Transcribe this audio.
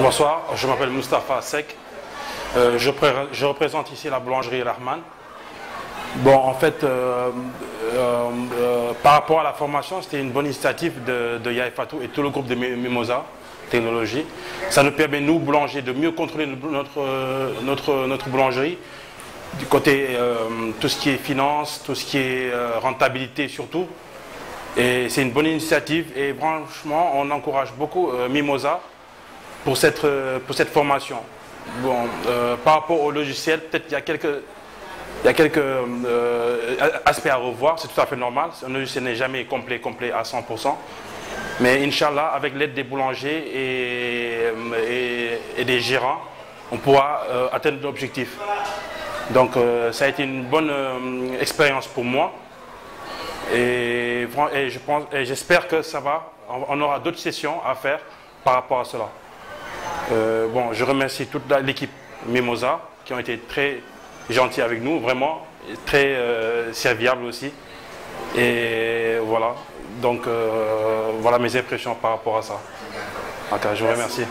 Bonsoir, je m'appelle Mustapha Sek. Euh, je, représente ici la boulangerie Rahman. Bon, en fait, euh, euh, par rapport à la formation, c'était une bonne initiative de, de et tout le groupe de Mimosa Technologie. Ça nous permet, nous, boulangers, de mieux contrôler notre, notre, notre boulangerie, du côté tout ce qui est finance, tout ce qui est rentabilité surtout. Et c'est une bonne initiative et franchement, on encourage beaucoup Mimosa pour cette, euh, pour cette formation. Bon, euh, par rapport au logiciel, peut-être qu'il y a quelques, il y a quelques euh, aspects à revoir, c'est tout à fait normal. Un logiciel n'est jamais complet, complet à 100%. Mais Inch'Allah, avec l'aide des boulangers et, et, des gérants, on pourra atteindre l'objectif. Donc ça a été une bonne expérience pour moi. Et, et j'espère que ça va. On aura d'autres sessions à faire par rapport à cela. Euh, bon, je remercie toute l'équipe Mimosa qui ont été très gentils avec nous, vraiment, très euh, serviables aussi. Et voilà, donc euh, voilà mes impressions par rapport à ça. je vous remercie.